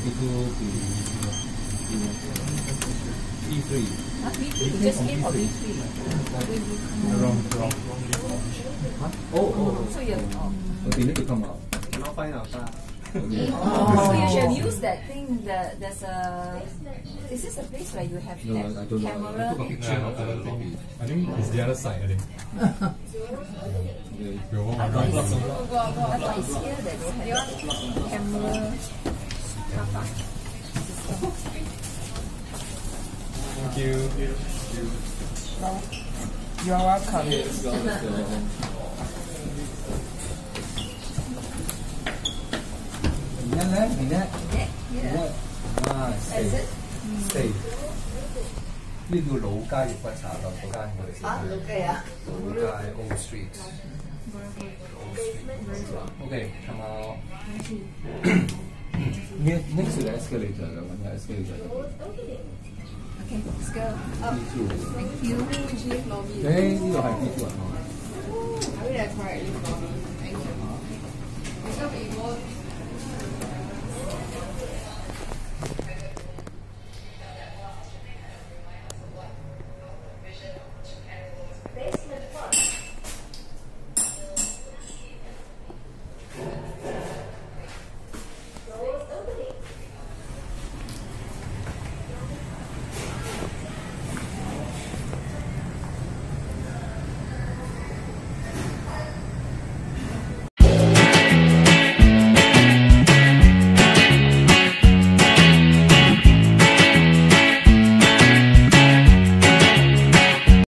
B2, B, B3. Just aim for B3. Wrong, wrong. Oh, oh, So you oh. oh. Okay, need to come out. Cannot find our So you should use that thing. The, there's a. Is this a place where you have No, that I don't know. I camera? took a picture of the copy. I think it's the other side, I think. Okay. We'll walk I thought around. it's, I thought it's here that they have camera car park system. Thank you. You're welcome. Let's go, let's go. Minette 咧，Minette， Yeah, yeah. Minette，啊 Is ，stay it? stay，呢叫老街肉骨茶楼嗰间我哋食啊，嘅。老鸡啊！老街 Old Street。Okay, come out. Near, next to the escalator, the one the escalator. Okay, let's go. Up. B two. Thank you. Lift lobby. 诶，呢度系 B two 啊。 Are we there correct? Lift lobby. Thank you. So we go